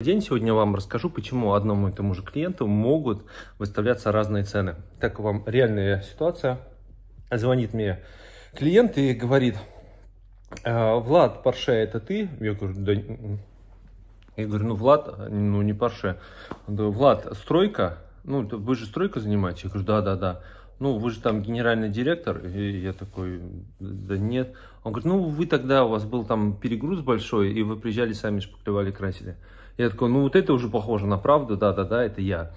день. Сегодня вам расскажу, почему одному и тому же клиенту могут выставляться разные цены. Так вам реальная ситуация. Звонит мне клиент и говорит, «А, Влад, Порше, это ты? Я говорю, да. Я говорю, ну, Влад, ну, не Порше. Он говорит, Влад, стройка? Ну, вы же стройка занимаетесь? Я говорю, да, да, да. Ну, вы же там генеральный директор. И я такой, да нет. Он говорит, ну, вы тогда, у вас был там перегруз большой, и вы приезжали сами шпаклевали, красили. Я такой, ну вот это уже похоже на правду, да-да-да, это я.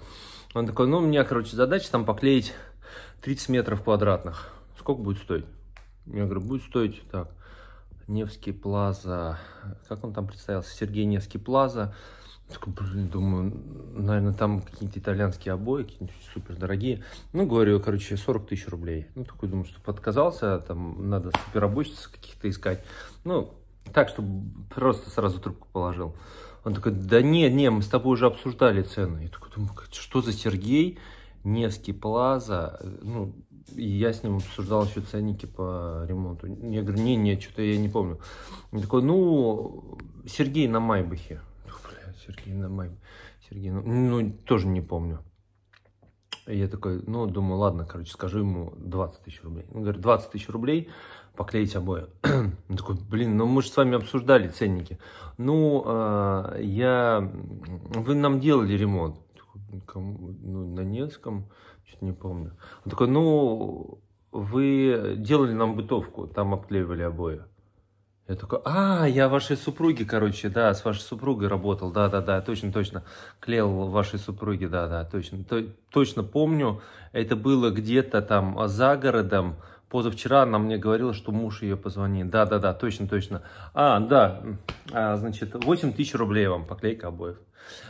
Он такой, ну у меня, короче, задача там поклеить 30 метров квадратных. Сколько будет стоить? Я говорю, будет стоить так. Невский Плаза, как он там представился? Сергей Невский Плаза. Такой, блин, думаю, наверное, там какие-то итальянские обои, какие-нибудь супер дорогие. Ну, говорю, короче, 40 тысяч рублей. Ну, такой, думаю, что подказался, там надо суперобойщиц каких-то искать. Ну, так, чтобы просто сразу трубку положил. Он такой, да не, не, мы с тобой уже обсуждали цены. Я такой думаю, что за Сергей? Невский Плаза, ну, и я с ним обсуждал еще ценники по ремонту. Я говорю, не, не, что-то я не помню. Он такой, ну, Сергей на Майбахе. Бля, Сергей на Майбахе. Сергей, ну, ну, тоже не помню. И я такой, ну, думаю, ладно, короче, скажу ему 20 тысяч рублей. Он говорит, 20 тысяч рублей поклеить обои. Он такой, блин, ну мы же с вами обсуждали ценники. Ну, э, я, вы нам делали ремонт. Кому? Ну, на Невском, что-то не помню. Он такой, ну, вы делали нам бытовку, там обклеивали обои. Я такой, а, я вашей супруги, короче, да, с вашей супругой работал, да-да-да, точно, точно, клеил вашей супруге, да-да, точно, то, точно помню, это было где-то там за городом, позавчера она мне говорила, что муж ее позвонит, да-да-да, точно, точно, а, да, а, значит, 8 тысяч рублей вам поклейка обоев.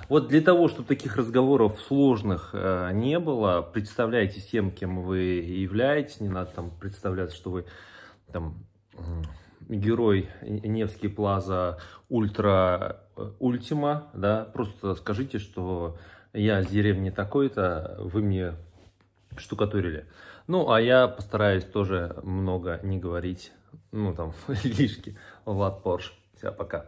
Вот для того, чтобы таких разговоров сложных э, не было, представляйте тем, кем вы являетесь, не надо там представляться, что вы там герой Невский Плаза Ультра э, Ультима, да, просто скажите, что я с деревни такой-то, вы мне штукатурили. Ну, а я постараюсь тоже много не говорить, ну, там, лишки. Влад Порш. Все, пока.